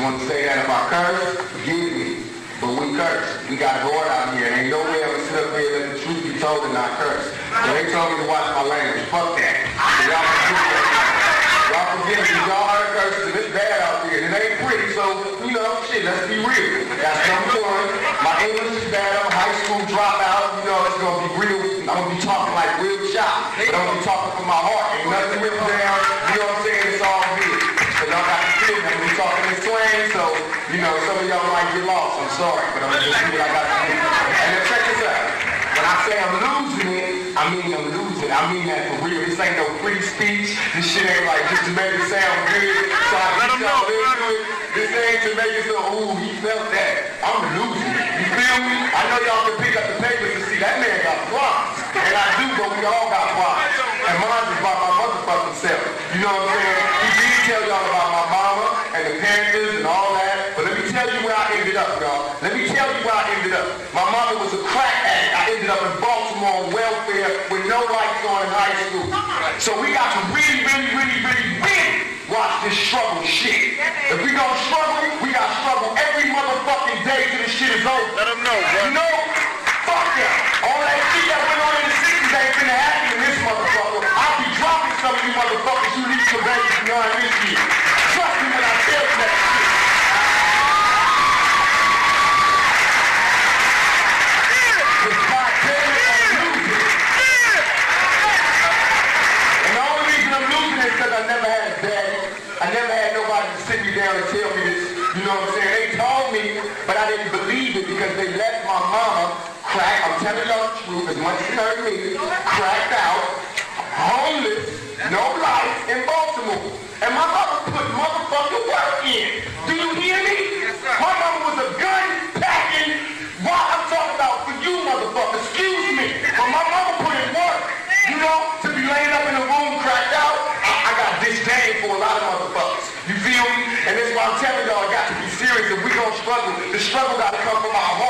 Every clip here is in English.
just want to say that I curse, forgive me. But we curse. We got God out here. And ain't no way I'm going to sit up here and let the truth be told and not curse. So they told me to watch my language. Fuck that. So y'all forgive me. Y'all forgive me. Y'all heard curses and it's bad out here. And it ain't pretty. So, you know, shit, let's be real. That's number one. My English is bad. I'm a high school dropout. You know, it's going to be real. I'm going to be talking like real shop. But I'm going to be talking from my heart. Ain't nothing written down. You know what I'm saying? It's all good. So y'all got to feel me. We talking in slang, so, you know, some of y'all might get lost. I'm sorry, but I'm just do what I got to do. And then check this out. When I say I'm losing it, I mean I'm losing. I mean that for real. This ain't no free speech. This shit ain't like just to make it sound good. So I Let 'em get y'all know, into it. This ain't to make it so, ooh, he felt that. I'm losing it. You feel me? I know y'all can pick up the papers and see that man got problems. And I do, but we all got problems. And mine is about my motherfucking self. You know what I'm saying? He did tell y'all about my mama and the Panthers and all that. But let me tell you where I ended up, y'all. Let me tell you where I ended up. My mama was a crack addict. I ended up in Baltimore on welfare with no lights on in high school. So we got to really, really, really, really, really watch this struggle shit. If we gonna struggle, we gotta struggle every motherfucking day till this shit is over. Let 'em know, bro. You know? Fuck that. All that shit that went on in the 60s ain't finna happen in this motherfucker. I'll be dropping some of you motherfuckers who need some babies beyond this year. Trust me when I tell you that shit. Cause goddamn it, I'm losing. And the only reason I'm losing is because I never had a daddy. I never had nobody to sit me down and tell me this. You know what I'm saying? They told me, but I didn't believe it because they let my mama crack. I'm telling y'all the truth as much as it hurt me. Cracked out, homeless, no life in Baltimore. And my mama put motherfucking work in. Do you hear me? My mama was a gun packing. Why I'm talking about for you motherfuckers, excuse me. But my mama put in work. You know, to be laying up in a room cracked out, I, I got disdain for a lot of motherfuckers. You feel me? And that's why I'm telling y'all, I got to be serious. If we gonna struggle, the struggle got to come from our heart.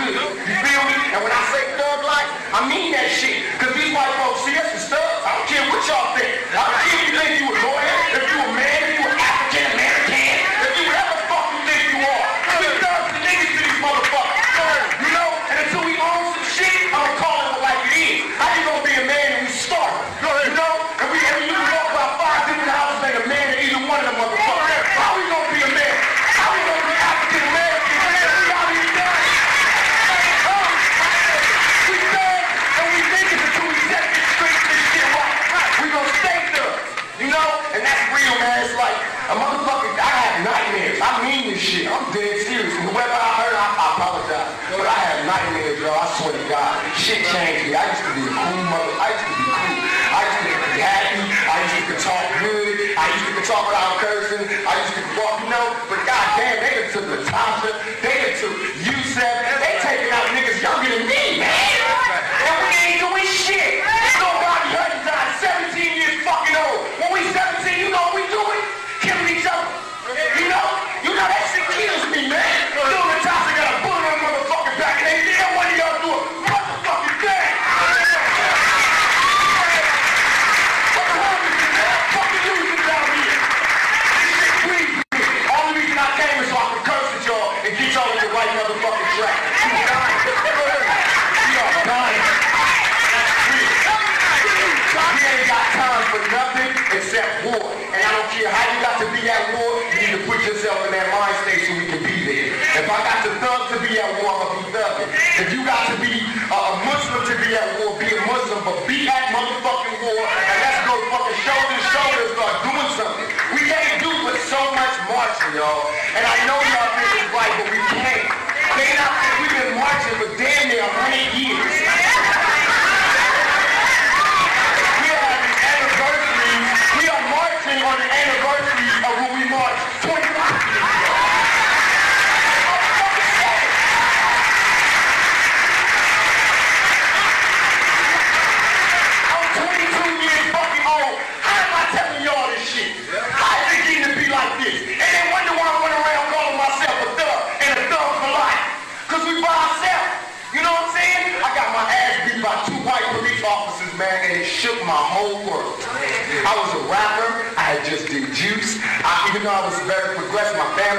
except war. And I don't care how you got to be at war, you need to put yourself in that mind state so we can be there. If I got to thug to be at war, I'm gonna be thugging. If you got to be uh, a Muslim to be at war, be a Muslim, but be at motherfucking war, and let's go fucking shoulder to shoulder start doing something. We can't do but so much marching, y'all. And I know y'all think it's right, but we can't. They not, we've been marching for damn near 100 years.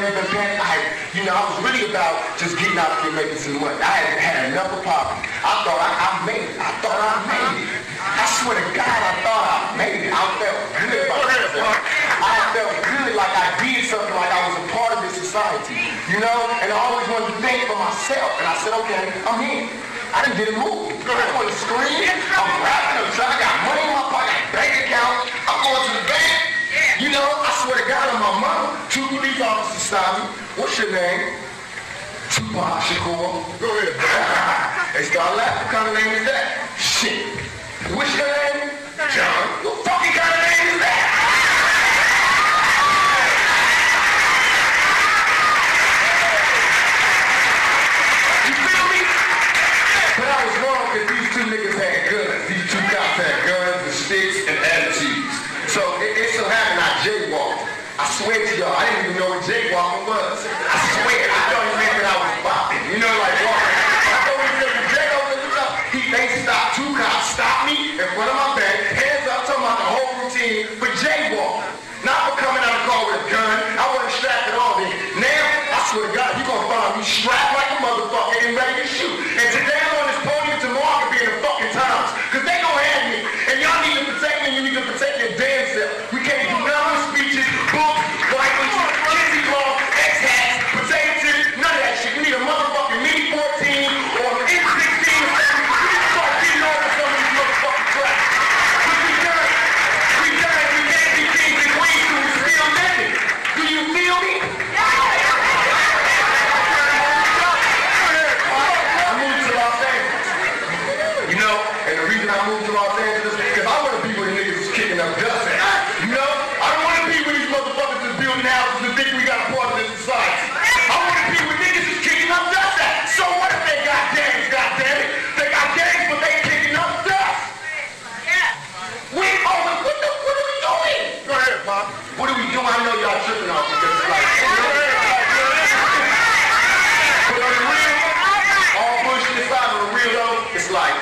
Family been paying. I you know, I was really about just getting out here making some money. I had had enough of poverty. I thought I, I made it. I thought I made it. I swear to God, I thought I made it. I felt good about myself. I felt good like I did something, like I was a part of this society. You know? And I always wanted to think for myself. And I said, okay, I'm here. I didn't get a move. I want to scream. I'm rapping. I'm trying. I got money in my pocket. Bank account. I'm going to the bank. You know, I swear to God on my mama, two police officers stopped me. What's your name? Tupac Shakur. Go ahead. they start laughing. What kind of name is that? Stopped, two cops stopped me in front of my know y'all tripping off because it's like, but on the real, all bullshit aside, on the real though, it's like,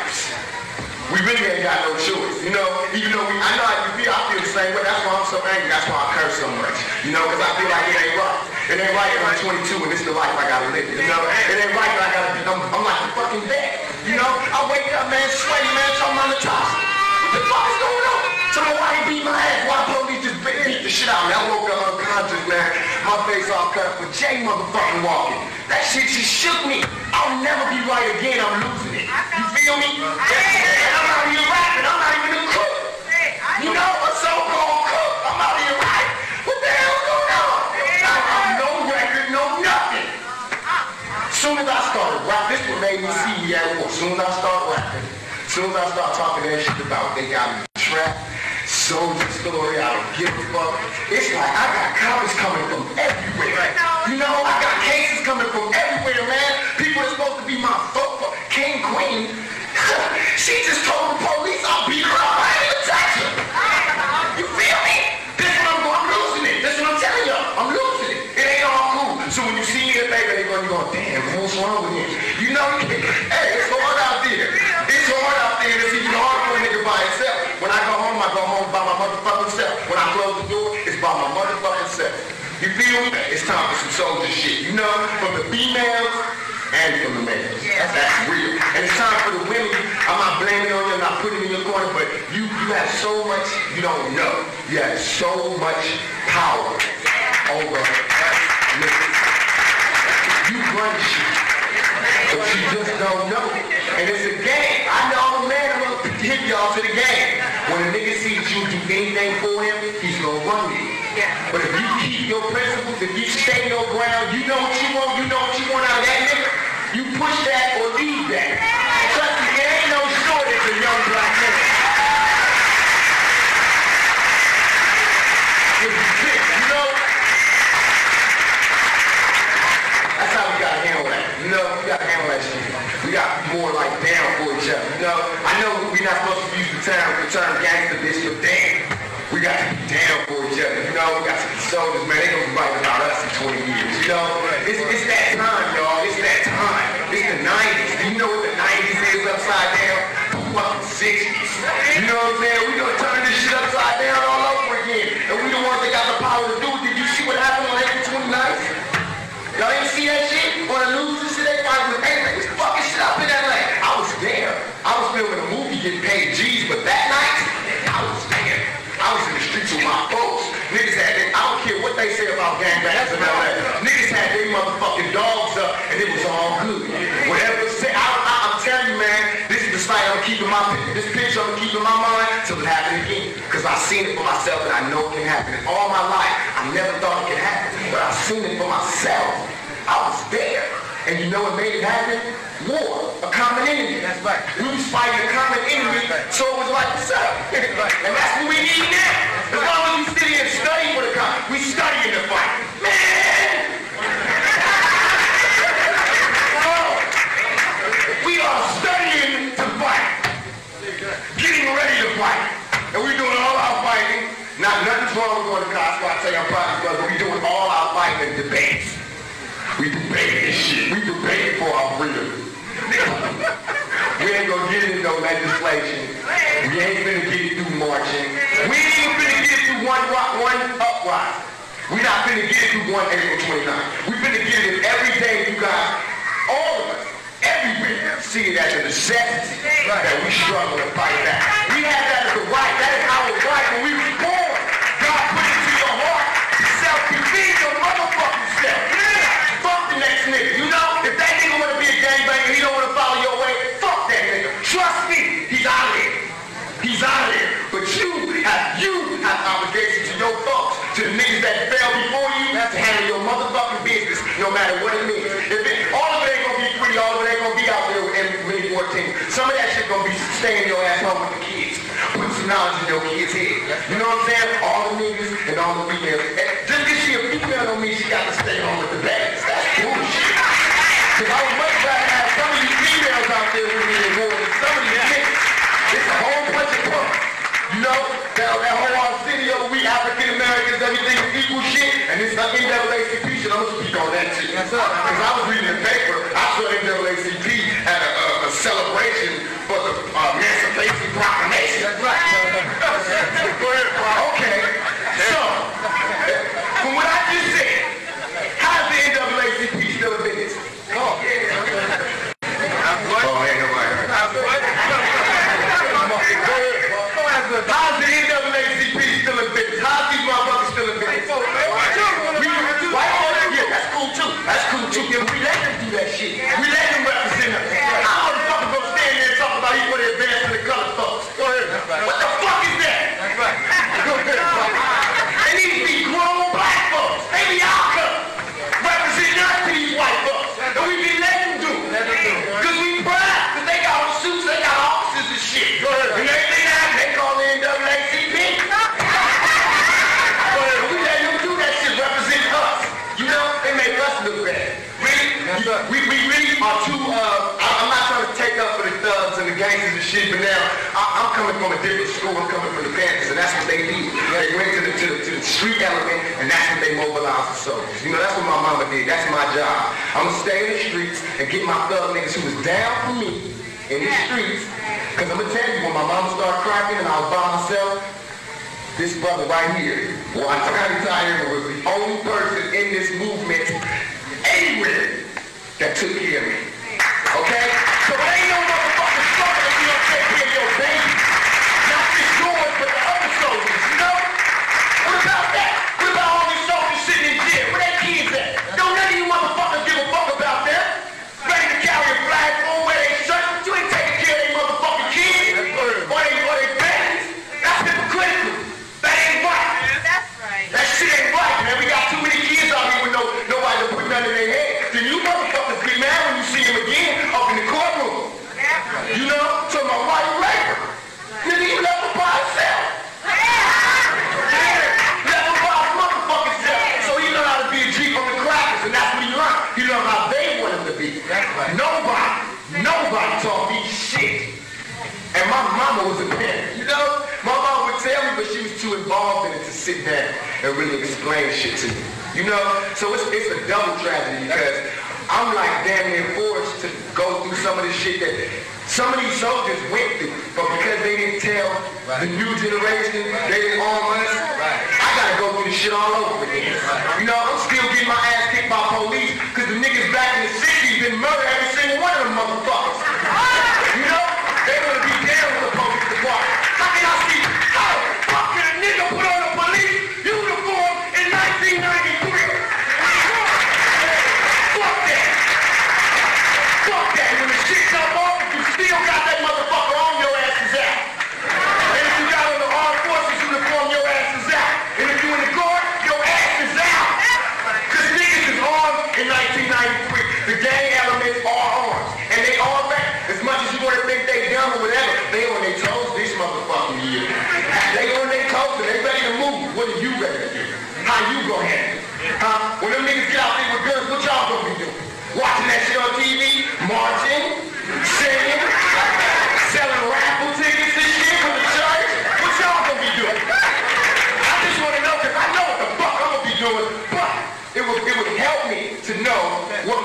we really ain't got no choice, you know? Even though we, I know how you feel, I feel the same way. That's why I'm so angry. That's why I curse so much, you know? Because I feel like it ain't right. It ain't right that I'm 22 and this is the life I gotta live, you know? It ain't right that I gotta be, I'm, I'm like the fucking dead, you know? I wake up, man, sweaty, man, talking about the top. What the fuck is going on? Tell me why he beat my ass, why police beat the shit out of me. I woke up unconscious, man. My face all cut up with Jay motherfucking walking. That shit just shook me. I'll never be right again, I'm losing it. You feel me? And I'm out here rapping, I'm not even a cook. You know, a so-called cook. I'm out here rapping. What the hell's going on? I have no record, no nothing. Soon as I started rapping, this what made me see me at war. Soon as I started rapping, soon as I started talking that shit about they got me trapped, story, I don't give a fuck. It's like I got cops coming from everywhere. You know, I got cases coming from everywhere, man. People are supposed to be my folk, king, queen. she just told the police It's time for some soldier shit. You know, from the females and from the males. That's, that's real. And it's time for the women. I'm not blaming on you. I'm not putting you in your corner, but you you have so much you don't know. You have so much power over niggas. You run shit, but you just don't know. And it's a game. I know I'm a man. Gonna hit y'all to the game. When a nigga sees you do anything for stay your ground, you know what you want, you know what you want out of that nigga, you push that or leave that. Trust me, there ain't no shortage of young black men. You know, that's how we gotta handle that. You know, we gotta handle that shit. We gotta more like down for each other. You know, I know we're not supposed to use the term, the term gangster bitch, but damn. We got to be down for each other. You know, we got to be soldiers, man. They gonna be writing about us in 20. You know, it's, it's that time, y'all. It's that time. It's the 90s. Do you know what the 90s is upside down? Know it can happen. And all my life, I never thought it could happen. But I've seen it for myself. I was there. And you know what made it happen? War. A common enemy. That's right. We was fighting a common enemy, so it was like, what's up? and that's what we need now. As long as we sit here and study for the common, we studying the fight. Man! Oh, we are studying to fight. Getting ready to fight. And we're doing all our fighting. Not nothing's wrong with going to Costco. I you, I'm of you, brother. We're doing all our fighting and debates. We debate this shit. We debate for our freedom. we ain't gonna get into no legislation. We ain't gonna get it through marching. We ain't even gonna get it through one rock, one uprising. We not gonna get it through one April 29th. We gonna get it every day, you guys. All of us, everywhere, see it as a necessity that we struggle to fight back. We have that as a right. That is our right when we nigga. You know, if that nigga wanna be a gangbanger, he don't wanna follow your way, fuck that nigga. Trust me, he's out of there. He's out of there. But you have you have obligation to your folks, to the niggas that fell before you, have to handle your motherfucking business, no matter what it means. If it, all of it ain't gonna be free, all of it ain't gonna be out there with many more teams. Some of that shit gonna be staying your ass home with the kids. Put some knowledge in your kids' head. You know what I'm saying? All the niggas and all the females. And just because she a female don't mean she got to the babies. That's bullshit. Cause I would much rather have some of you females out there with me than more than some of you niggas. It's a whole bunch of punk. Know, that, whole our city of we African Americans, everything is equal shit, and it's not NAACP shit. I'm gonna speak on that shit. Yes, sir. Because I was reading the paper, shit, but now I, I'm coming from a different school. I'm coming from the Panthers, and that's what they did. They went to the, to the, to the street element, and that's what they mobilized the soldiers. You know, that's what my mama did. That's my job. I'm gonna stay in the streets and get my thug niggas who was down for me in the streets. Cause I'm gonna tell you, when my mama started cracking and I was by myself, this brother right here, Watani Tyler, was the only person in this movement anywhere that took care of me. Explain shit to me. You know? So it's, it's a double tragedy because I'm like damn near forced to go through some of the shit that some of these soldiers went through. But because they didn't tell the new generation, they didn't arm us, I gotta go through the shit all over again. You know, I'm still getting my ass kicked by police because the niggas back in the 60s been murdered every single one of them motherfuckers.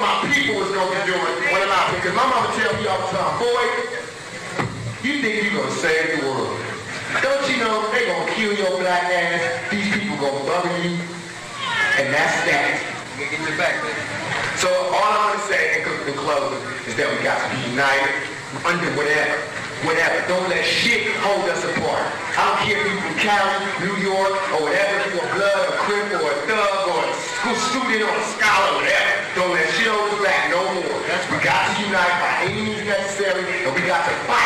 My people was going to be doing when I'm out here. Because my mama tell me all the time, boy, you think you're going to save the world. Don't you know they going to kill your black ass, these people going to bother you, and that's that. You get your back, baby. So all I want to say in, in closing is that we got to be united under whatever, whatever. Don't let shit hold us apart. I don't care if you from Cali, New York, or whatever, if you're a blood, or a crip, or a thug, or a school student, or a scholar, whatever. Don't let shit hold us back no more. We got to unite by any means necessary, and we got to fight.